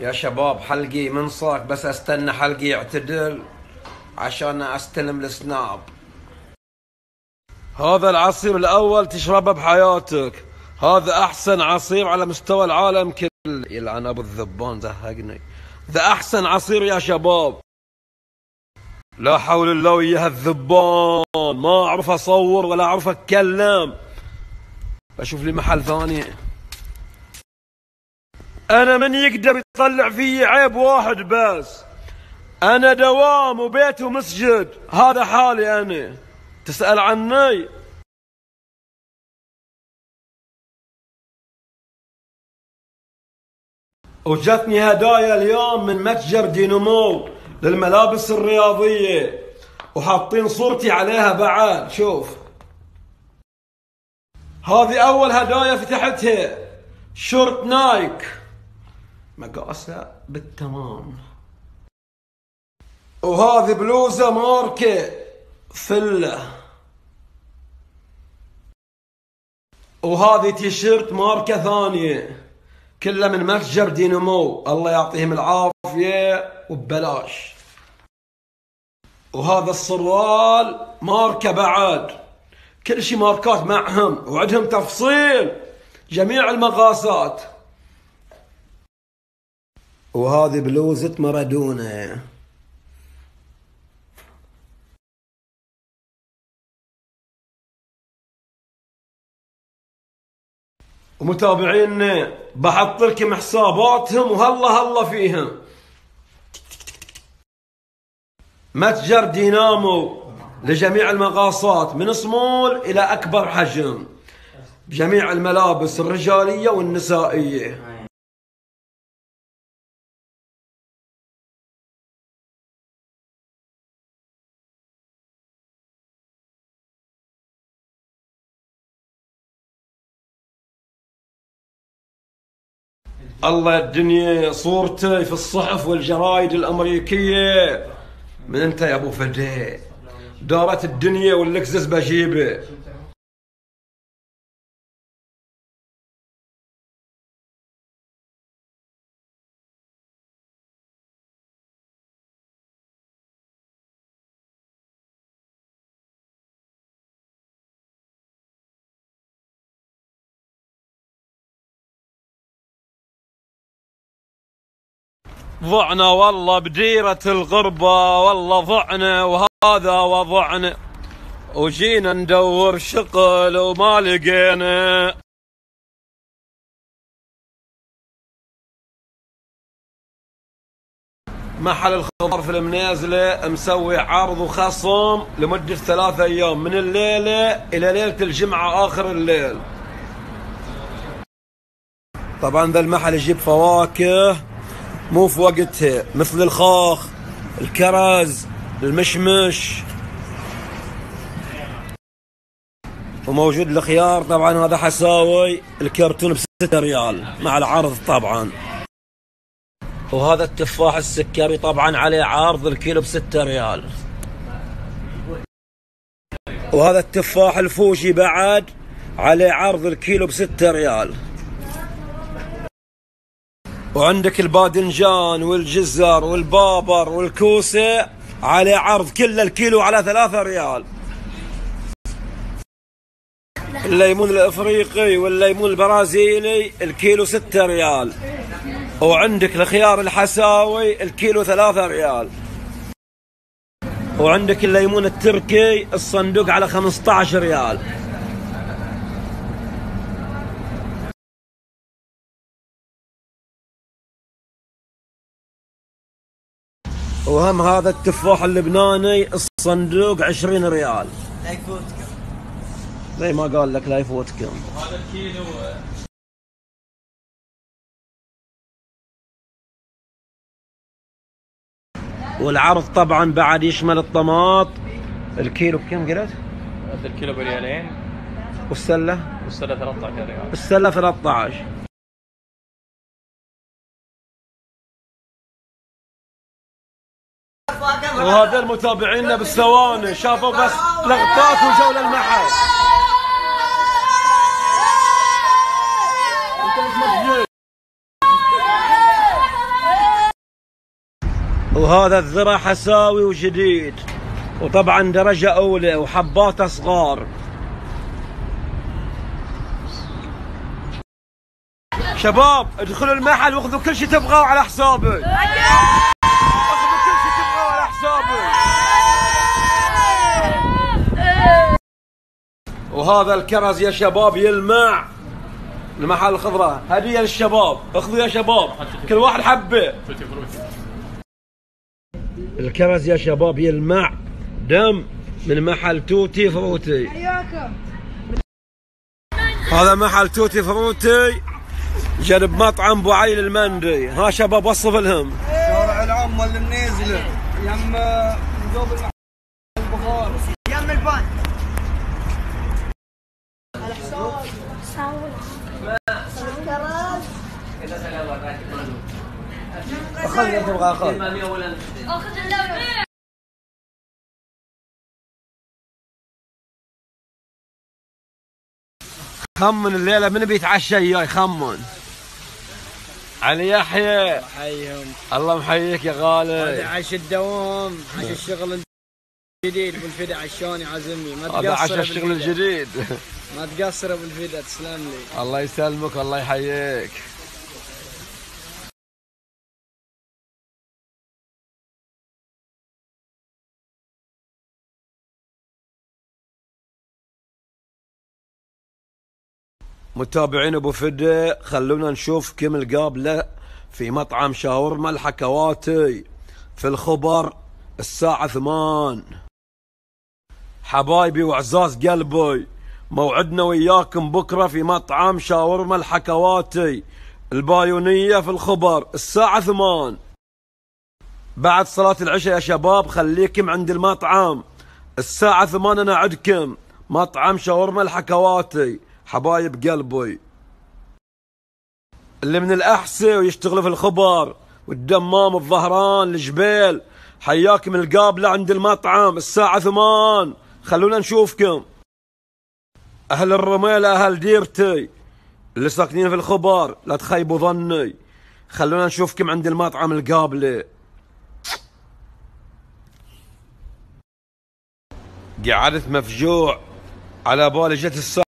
يا شباب حلقي منصك بس أستنى حلقي يعتدل عشان أستلم السناب. هذا العصير الأول تشربه بحياتك. هذا أحسن عصير على مستوى العالم كل يلعن أبو الذبان زهقني. ذا أحسن عصير يا شباب. لا حول الله وياها الذبان. ما أعرف أصور ولا أعرف أتكلم. بشوف لي محل ثاني. أنا من يقدر يطلع فيي عيب واحد بس. أنا دوام وبيت ومسجد. هذا حالي أنا. تسأل عني. وجتني هدايا اليوم من متجر دينامو للملابس الرياضية. وحاطين صورتي عليها بعد. شوف. هذه أول هدايا فتحتها. شورت نايك. مقاسه بالتمام. وهذه بلوزة ماركة فلة. وهذه تيشيرت ماركة ثانية كلها من متجر دينامو. الله يعطيهم العافية وببلاش. وهذا السروال ماركة بعد. كل شيء ماركات معهم وعندهم تفصيل جميع المقاسات. وهذه بلوزة مارادونا. ومتابعينا بحط لكم حساباتهم وهلا هلا فيهم. متجر دينامو لجميع المقاسات من صمول إلى أكبر حجم. بجميع الملابس الرجالية والنسائية. الله الدنيا صورته في الصحف والجرايد الأمريكية. من أنت يا أبو فدي دارت الدنيا واللكزس بجيبه؟ ضعنا والله بديرة الغربة والله ضعنا وهذا وضعنا. وجينا ندور شغل وما لقينا. محل الخضار في المنازلة مسوي عرض وخصم لمدة ثلاثة أيام من الليلة إلى ليلة الجمعة آخر الليل. طبعا ذا المحل يجيب فواكه. مو في وقتها مثل الخاخ الكرز المشمش. وموجود الخيار طبعا هذا حساوي الكرتون بستة ريال مع العرض طبعا. وهذا التفاح السكري طبعا عليه عرض الكيلو بستة ريال. وهذا التفاح الفوشي بعد عليه عرض الكيلو بستة ريال. وعندك الباذنجان والجزر والبابر والكوسة على عرض كل الكيلو على ثلاثة ريال. الليمون الإفريقي والليمون البرازيلي الكيلو ستة ريال. وعندك الخيار الحساوي الكيلو ثلاثة ريال. وعندك الليمون التركي الصندوق على 15 ريال. وهم هذا التفاح اللبناني الصندوق 20 ريال. لا يفوتكم. زي ما قال لك لا يفوتكم؟ هذا الكيلو والعرض طبعا بعد يشمل الطماط. الكيلو بكم قلت؟ هذا الكيلو بريالين. والسلة؟ والسلة 13 ريال. السلة 13 وهذا المتابعين بالثواني شافوا بس لقطات وجو للمحل وهذا الذرة حساوي وجديد. وطبعا درجة أولى وحباته صغار شباب ادخلوا المحل واخذوا كل شيء تبغاه على حسابي اخذوا كل شيء تبغاه على حسابي وهذا الكرز يا شباب يلمع المحل الخضراء هدية للشباب. اخذوا يا شباب. كل واحد حبة. الكرز يا شباب يلمع دم من محل توتي فروتي. حياكم. هذا محل توتي فروتي. جنب مطعم أبو علي المندي. ها شباب وصف لهم. شارع العام اللي منيزلة. يم تبغى اخذ خمن الليلة من بيتعشى وياي خمن. علي يحيى. الله محييك يا غالي. عاش الدوام عاش الشغل. الجديد ابو الفدا عشاني عازمني ما هذا عشان تقصر الشغل الجديد ما تقصر ابو الفدا تسلم لي. الله يسلمك والله يحييك. متابعين أبو فدا خلونا نشوف كم القابله في مطعم شاورما الحكواتي. في الخبر الساعة ثمان. حبايبي وعزاز قلبي موعدنا وياكم بكرة في مطعم شاورما الحكواتي البايونية في الخبر الساعة ثمان. بعد صلاة العشاء يا شباب خليكم عند المطعم. الساعة ثمان أنا عدكم مطعم شاورما الحكواتي حبايب قلبي. اللي من الأحسي ويشتغلوا في الخبر والدمام والظهران الجبيل حياكم القابلة عند المطعم الساعة ثمان. خلونا نشوفكم. أهل الرميلة أهل ديرتي. اللي ساكنين في الخبر لا تخيبوا ظني. خلونا نشوفكم عند المطعم القابلة قعدت مفجوع على بالي جت الساعة